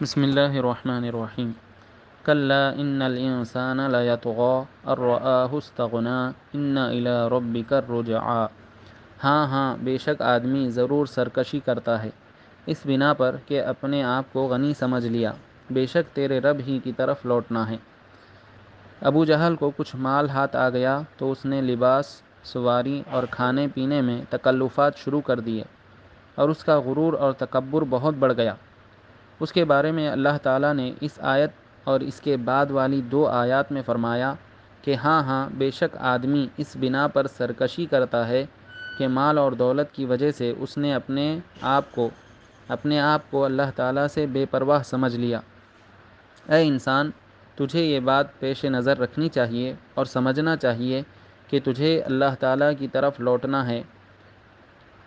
بسم اللہ الرحمن الرحیم۔ کلا ان الانسان لیطغى ان استغنا ان الى ربک الرجعا۔ ہاں ہاں بے شک آدمی ضرور سرکشی کرتا ہے۔ اس بنا پر کہ اپنے آپ کو غنی سمجھ لیا۔ بے شک تیرے رب ہی کی طرف لوٹنا ہے۔ ابو جہل کو کچھ مال ہاتھ آ گیا تو اس نے لباس، سواری اور کھانے پینے میں تکلفات شروع کر دیے اور اس کا غرور اور تکبر بہت بڑھ گیا۔ اس کے بارے میں اللہ تعالیٰ نے اس آیت اور اس کے بعد والی دو آیات میں فرمایا کہ ہاں ہاں بے شک آدمی اس بنا پر سرکشی کرتا ہے کہ مال اور دولت کی وجہ سے اس نے اپنے آپ کو، اپنے آپ کو اللہ تعالیٰ سے بے پرواہ سمجھ لیا۔ اے انسان، تجھے یہ بات پیش نظر رکھنی چاہیے اور سمجھنا چاہیے کہ تجھے اللہ تعالیٰ کی طرف لوٹنا ہے۔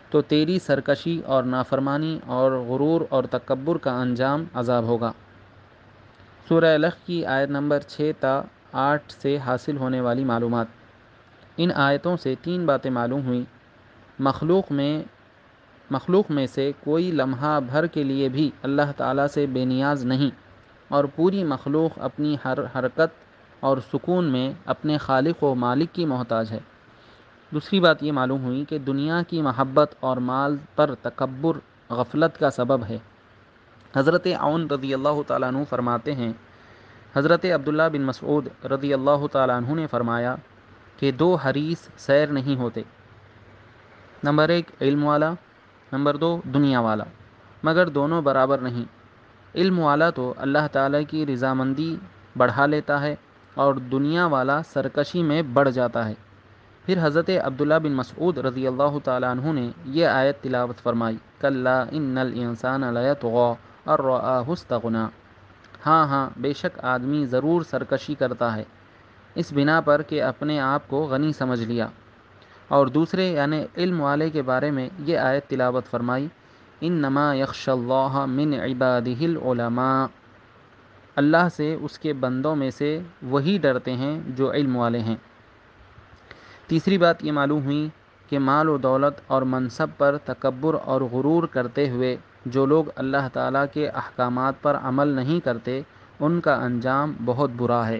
تو تیری سرکشی اور نافرمانی اور غرور اور تکبر کا انجام عذاب ہوگا۔ سورہ الخ کی آیت نمبر چھ تا آٹھ سے حاصل ہونے والی معلومات۔ ان آیتوں سے تین باتیں معلوم ہوئیں۔ مخلوق میں مخلوق میں سے کوئی لمحہ بھر کے لیے بھی اللہ تعالیٰ سے بے نیاز نہیں اور پوری مخلوق اپنی ہر حرکت اور سکون میں اپنے خالق و مالک کی محتاج ہے۔ دوسری بات یہ معلوم ہوئی کہ دنیا کی محبت اور مال پر تکبر غفلت کا سبب ہے۔ حضرت عون رضی اللہ تعالیٰ عنہ فرماتے ہیں، حضرت عبداللہ بن مسعود رضی اللہ تعالیٰ عنہ نے فرمایا کہ دو حریث سیر نہیں ہوتے۔ نمبر ایک علم والا، نمبر دو دنیا والا۔ مگر دونوں برابر نہیں۔ علم والا تو اللہ تعالیٰ کی رضامندی بڑھا لیتا ہے اور دنیا والا سرکشی میں بڑھ جاتا ہے۔ پھر حضرت عبداللہ بن مسعود رضی اللہ تعالیٰ عنہ نے یہ آیت تلاوت فرمائی، کلا ان الانسان لیطغى ان استغنا۔ ہاں ہاں بے شک آدمی ضرور سرکشی کرتا ہے۔ اس بنا پر کہ اپنے آپ کو غنی سمجھ لیا۔ اور دوسرے یعنی علم والے کے بارے میں یہ آیت تلاوت فرمائی، انما یخش اللہ من عبادہ العلماء۔ اللہ سے اس کے بندوں میں سے وہی ڈرتے ہیں جو علم والے ہیں۔ تیسری بات یہ معلوم ہوئی کہ مال و دولت اور منصب پر تکبر اور غرور کرتے ہوئے جو لوگ اللہ تعالیٰ کے احکامات پر عمل نہیں کرتے، ان کا انجام بہت برا ہے۔